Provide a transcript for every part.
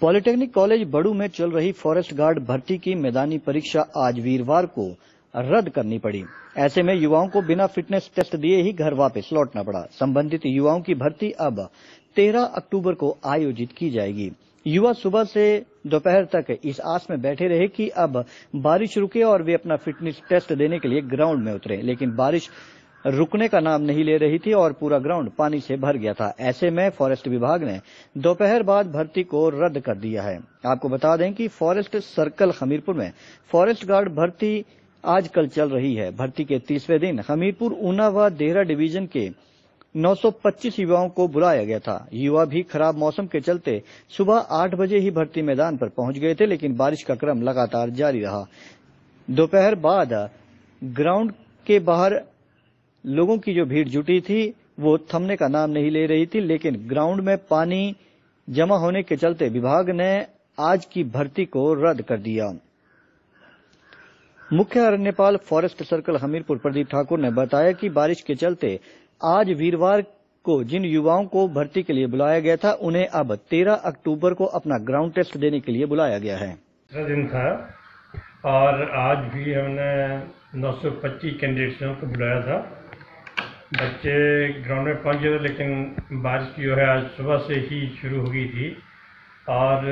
Polytechnic college बड़ू में चल रही फॉरेस्ट गार्ड भर्ती की मैदानी परीक्षा आज वीरवार को रद्द करनी पड़ी। ऐसे में युवाओं को बिना फिटनेस टेस्ट दिए ही घर वापस लौटना पड़ा। संबंधित युवाओं की भर्ती अब 13 अक्टूबर को आयोजित की जाएगी। युवा सुबह से दोपहर तक इस आस में बैठे रहे कि अब बारिश रुके और वे अपना फिटनेस टेस्ट देने के लिए ग्राउंड में उतरे। लेकिन बारिश रुकने का नाम नहीं ले रही थी और पूरा ग्राउंड पानी से भर गया था। ऐसे में फॉरेस्ट विभाग ने दोपहर बाद भर्ती को रद्द कर दिया है। आपको बता दें कि फॉरेस्ट सर्कल हमीरपुर में फॉरेस्ट गार्ड भर्ती आज कल चल रही है। भर्ती के तीसरे दिन हमीरपुर ऊना व देहरा डिवीज़न के 925 युवाओं को बुलाया गया था। युवा भी खराब मौसम के चलते सुबह आठ बजे ही भर्ती मैदान पर पहुँच गए थे, लेकिन बारिश का क्रम लगातार जारी रहा। दोपहर बाद ग्राउंड के बाहर लोगों की जो भीड़ जुटी थी, वो थमने का नाम नहीं ले रही थी, लेकिन ग्राउंड में पानी जमा होने के चलते विभाग ने आज की भर्ती को रद्द कर दिया। मुख्य अरण्यपाल फॉरेस्ट सर्कल हमीरपुर प्रदीप ठाकुर ने बताया कि बारिश के चलते आज वीरवार को जिन युवाओं को भर्ती के लिए बुलाया गया था, उन्हें अब 13 अक्टूबर को अपना ग्राउंड टेस्ट देने के लिए बुलाया गया है। दिन था, और आज भी हमने 925 कैंडिडेट्सों को बुलाया था। बच्चे ग्राउंड में पहुँच गए थे, लेकिन बारिश जो है, आज सुबह से ही शुरू हो गई थी। और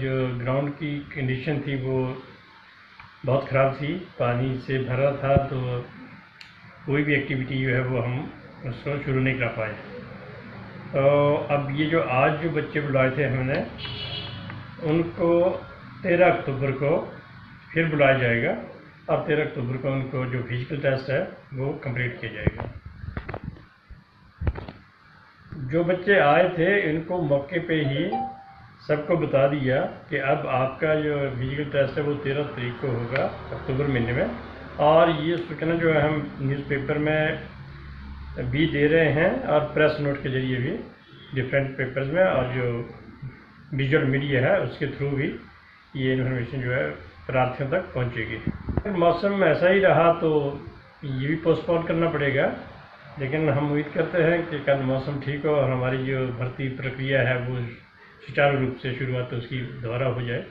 जो ग्राउंड की कंडीशन थी, वो बहुत ख़राब थी। पानी से भरा था तो कोई भी एक्टिविटी जो है, वो हम उसको शुरू नहीं कर पाए। तो अब ये जो आज जो बच्चे बुलाए थे हमने, उनको तेरह अक्टूबर को फिर बुलाया जाएगा। और तेरह अक्टूबर को उनको जो फ़िज़िकल टेस्ट है, वो कंप्लीट किया जाएगा। जो बच्चे आए थे, इनको मौके पे ही सबको बता दिया कि अब आपका जो फ़िज़िकल टेस्ट है वो तेरह तारीख को होगा, अक्टूबर महीने में। और ये सूचना जो है, हम न्यूज़पेपर में भी दे रहे हैं और प्रेस नोट के ज़रिए भी डिफरेंट पेपर्स में और जो विजुअल मीडिया है, उसके थ्रू भी ये इन्फॉर्मेशन जो है प्रार्थियों तक पहुंचेगी। मौसम ऐसा ही रहा तो ये भी पोस्टपोन करना पड़ेगा। लेकिन हम उम्मीद करते हैं कि कल मौसम ठीक हो और हमारी जो भर्ती प्रक्रिया है, वो सुचारू रूप से शुरुआत उसकी दोबारा हो जाए।